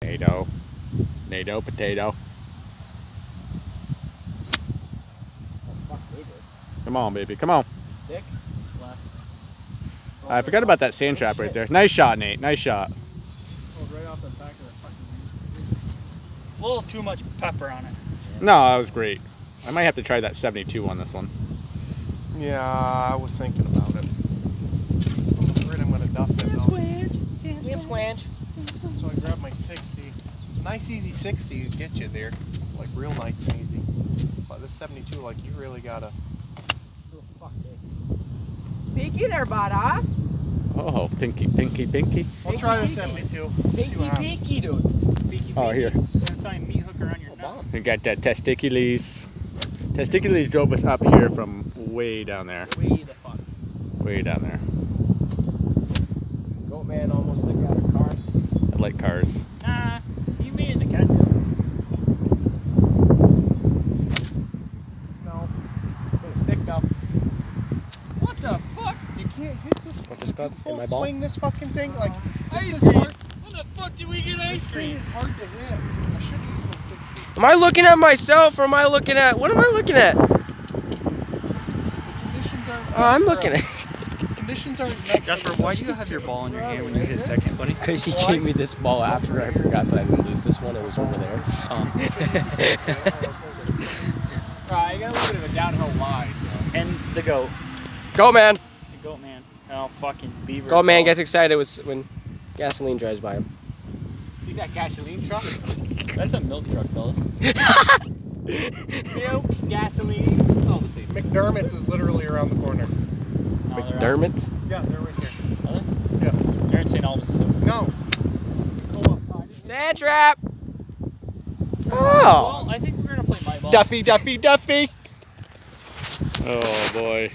Potato. Potato, potato. Come on, baby. Come on. Stick? Left. I forgot about that sand trap right there. Nice shot, Nate. Nice shot. right off the back of the fucking A little too much pepper on it. No, that was great. I might have to try that 72 on this one. Yeah, I was thinking about it. I'm afraid I'm gonna duff it though. We have squanch. So I grabbed my 60. Nice easy 60 to get you there. Like real nice and easy. But this 72, like you really gotta. Oh, pinky there, bud, huh? Oh, pinky, pinky, pinky. I'll try the 72. See what Peeky, happens. peeky, dude. Beaky, Oh, here. Find meat hooker on your nose. We got that testicules. Testicules drove us up here from way down there. Way the fuck. Way down there. Goat man almost took out a car. I like cars. Nah, you made it to catch. No. Put a stick up. What the fuck? You can't hit this. What's this called? Full In my ball? swing this fucking thing. Like this Ice is hard. When the fuck did we get This thing is hard to hit. I should use my 60. Am I looking at myself or am I looking at what am I looking at? The conditions aren't. Oh, I'm looking at a- Conditions aren't. Jasper, why do you have your ball in your hand when you hit second, buddy? because he gave me this ball after I forgot that I would lose this one. It was over there. Oh. Right, I got a little bit of a downhill lie, so. And the goat. Go man. The goat man. Oh, fucking beaver. Go man gets excited when gasoline drives by him. See that gasoline truck? That's a milk truck, fellas. Milk, gasoline. It's all the same. McDermott's is literally around the corner. No, they're out. Dermot's. Yeah, they're right here. Are they? Yeah. They're in St. Albans. So. No. Sand trap. Oh. Well, I think we're gonna play my ball. Duffy, Duffy, Duffy. Oh boy.